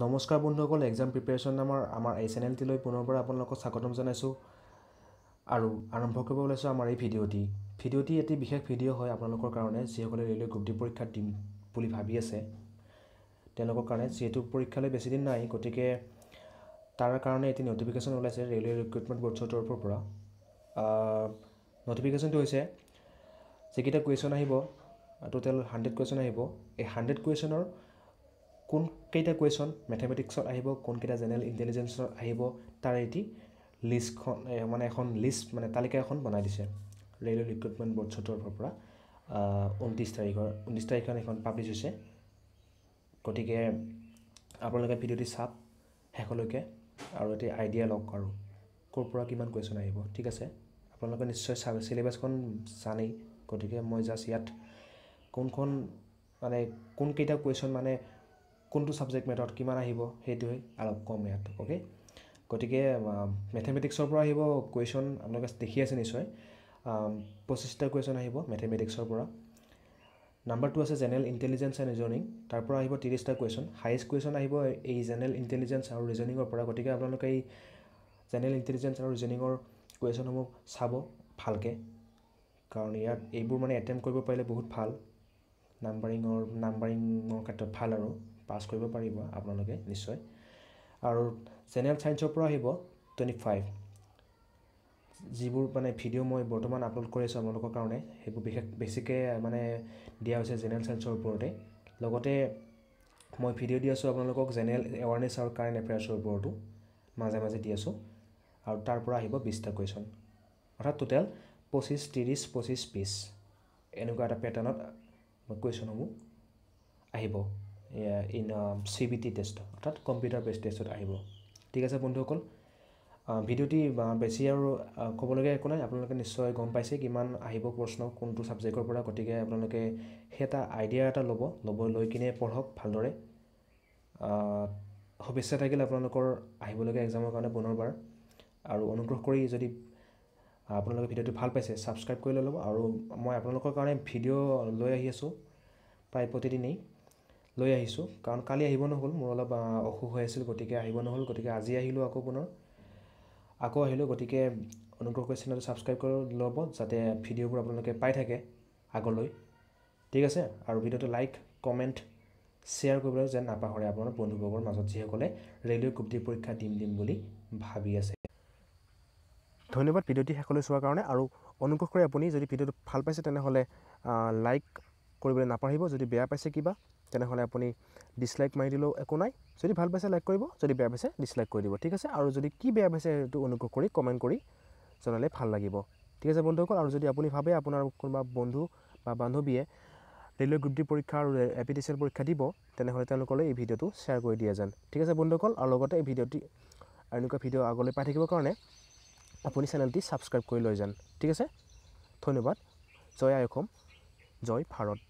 নমস্কাৰ বন্ধুসকল exam preparation নামৰ আমাৰ এই চেনেলটিলৈ পুনৰবাৰ আপোনালোকক স্বাগতম জনাইছোঁ আৰু আৰম্ভ কৰিব ওলাইছোঁ আমাৰ এই ভিডিঅ'টি। ভিডিঅ'টি এটি বিশেষ ভিডিঅ' হয় আপোনালোকৰ কাৰণে যিসকলে ৰেলৱে গ্ৰুপ ডি পৰীক্ষা দিম বুলি ভাবি আছে। তেওঁলোকৰ কাৰণে যিহেতু পৰীক্ষালৈ বেছিদিন নাই গতিকে তাৰ কাৰণে এটি নটিফিকেশ্যন ওলাইছে ৰেলৱে ৰিক্ৰুটমেণ্ট বৰ্ডছৰ তৰফৰ পৰা। নটিফিকেশ্যনটো হৈছে যিকেইটা কুৱেশ্যন আহিব টোটেল হাণ্ড্ৰেড কুৱেশ্যন আহিব। এই হাণ্ড্ৰেড কুৱেশ্যনৰ কোনকেইটা কুৱেশ্যন মেথমেটিক্সত আহিব কোনকেইটা জেনেৰেল ইণ্টেলিজেঞ্চত আহিব তাৰ এটি লিষ্টখন মানে এখন লিষ্ট মানে তালিকা এখন বনাই দিছে ৰেলৱে ৰিক্ৰুটমেণ্ট বৰ্ডছৰ তৰফৰ পৰা ঊনত্ৰিছ তাৰিখৰ ঊনত্ৰিছ তাৰিখখন এখন পাব্লিছ হৈছে। গতিকে আপোনালোকে ভিডিঅ'টি চাওক শেষলৈকে আৰু এটি আইডিয়া লওক আৰু ক'ৰ পৰা কিমান কুৱেশ্যন আহিব ঠিক আছে? আপোনালোকে নিশ্চয় চা চিলেবাছখন জানেই। গতিকে মই জাষ্ট ইয়াত কোনখন মানে কোনকেইটা কুৱেশ্যন মানে কোনটো ছাবজেক্ট মেথড কিমান আহিব সেইটোৱে অলপ কম ইয়াত অ'কে গতিকে মেথেমেটিক্সৰ পৰা আহিব কুৱেশ্যন আপোনালোকে দেখি আছে নিশ্চয়। পঁচিছটা কুৱেশ্যন আহিব মেথেমেটিক্সৰ পৰা। নাম্বাৰ টু আছে জেনেৰেল ইণ্টেলিজেঞ্চ এণ্ড ৰিজনিং তাৰ পৰা আহিব ত্ৰিছটা কুৱেশ্যন হায়েষ্ট কুৱেশ্যন আহিব এই জেনেৰেল ইণ্টেলিজেঞ্চ আৰু ৰিজনিঙৰ পৰা। গতিকে আপোনালোকে এই জেনেৰেল ইণ্টেলিজেঞ্চ আৰু ৰিজনিঙৰ কুৱেশ্যনসমূহ চাব ভালকৈ। কাৰণ ইয়াত এইবোৰ মানে এটেম্প কৰিব পাৰিলে বহুত ভাল। নাম্বাৰিঙৰ নাম্বাৰিঙৰ ক্ষেত্ৰত ভাল আৰু। পাছ কৰিব পাৰিব আপোনালোকে নিশ্চয়। আৰু জেনেৰেল ছায়েন্সৰ পৰা আহিব টুৱেণ্টি ফাইভ। যিবোৰ মানে ভিডিঅ' মই বৰ্তমান আপলোড কৰি আছোঁ আপোনালোকৰ কাৰণে সেইবোৰ বিশেষ বেছিকৈ মানে দিয়া হৈছে জেনেৰেল ছায়েন্সৰ ওপৰতে। লগতে মই ভিডিঅ' দি আছোঁ আপোনালোকক জেনেৰেল এৱাৰনেছ আৰু কাৰেণ্ট এফেয়াৰ্ছৰ ওপৰতো মাজে মাজে দি আছোঁ। আৰু তাৰ পৰা আহিব বিছটা কুৱেশ্যন অৰ্থাৎ টোটেল পঁচিছ ত্ৰিছ পঁচিছ বিছ এনেকুৱা এটা পেটাৰ্ণত কুৱেশ্যনসমূহ আহিব। In C B T test অৰ্থাৎ কম্পিউটাৰ বেছ টেষ্টত আহিব। ঠিক আছে বন্ধুসকল? ভিডিঅ'টি বেছি আৰু ক'বলগীয়া একো নাই। আপোনালোকে নিশ্চয় গম পাইছে কিমান আহিব প্ৰশ্ন কোনটো ছাবজেক্টৰ পৰা। গতিকে আপোনালোকে সেই এটা আইডিয়া এটা ল'ব ল'ব লৈ কিনে পঢ়ক ভালদৰে। শুভেচ্ছা থাকিল আপোনালোকৰ আহিবলগীয়া এক্সামৰ কাৰণে পুনৰবাৰ। আৰু অনুগ্ৰহ কৰি যদি আপোনালোকে ভিডিঅ'টো ভাল পাইছে ছাবস্ক্ৰাইব কৰি লৈ ল'ব। আৰু মই আপোনালোকৰ কাৰণে ভিডিঅ' লৈ আহি আছোঁ প্ৰায় প্ৰতিদিনেই। লৈ আহিছোঁ। কাৰণ কালি আহিব নহ'ল মোৰ অলপ অসুখ হৈ আছিল গতিকে আহিব নহ'ল গতিকে আজি আহিলোঁ আকৌ পুনৰ। আকৌ আহিলোঁ গতিকে অনুগ্ৰহ কৰি চেনেলটো ছাবস্ক্ৰাইব কৰি ল'ব যাতে ভিডিঅ'বোৰ আপোনালোকে পাই থাকে আগলৈ। ঠিক আছে? আৰু ভিডিঅ'টো লাইক কমেণ্ট শ্বেয়াৰ কৰিবলৈ যেন নাপাহৰে আপোনাৰ বন্ধুবৰ্গৰ মাজত যিসকলে ৰেলৱে ডি পৰীক্ষা দিম দিম বুলি ভাবি আছে। ধন্যবাদ ভিডিঅ'টি শেষলৈ চোৱাৰ কাৰণে। আৰু অনুগ্ৰহ কৰি আপুনি যদি ভিডিঅ'টো ভাল পাইছে তেনেহ'লে লাইক কৰিবলৈ নাপাহৰিব যদি বেয়া পাইছে কিবা তেনেহ'লে আপুনি ডিছলাইক মাৰি দিলেও একো নাই। যদি ভাল পাইছে লাইক কৰিব যদি বেয়া পাইছে ডিছলাইক কৰি দিব ঠিক আছে? আৰু যদি কি বেয়া পাইছে সেইটো অনুগ্ৰহ কৰি কমেণ্ট কৰি জনালে ভাল লাগিব। ঠিক আছে বন্ধুসকল? আৰু যদি আপুনি ভাবে আপোনাৰ কোনোবা বন্ধু বা বান্ধৱীয়ে ৰেলৱে গ্ৰুপ ডি পৰীক্ষা আৰু A P T C L পৰীক্ষা দিব তেনেহ'লে তেওঁলোকলৈ এই ভিডিঅ'টো শ্বেয়াৰ কৰি দিয়া যেন। ঠিক আছে বন্ধুসকল? আৰু লগতে এই ভিডিঅ'টি এনেকুৱা ভিডিঅ' আগলৈ পাই থাকিবৰ কাৰণে আপুনি চেনেলটি ছাবস্ক্ৰাইব কৰি লৈ যান। ঠিক আছে? ধন্যবাদ। জয় আই অসম। জয় ভাৰত।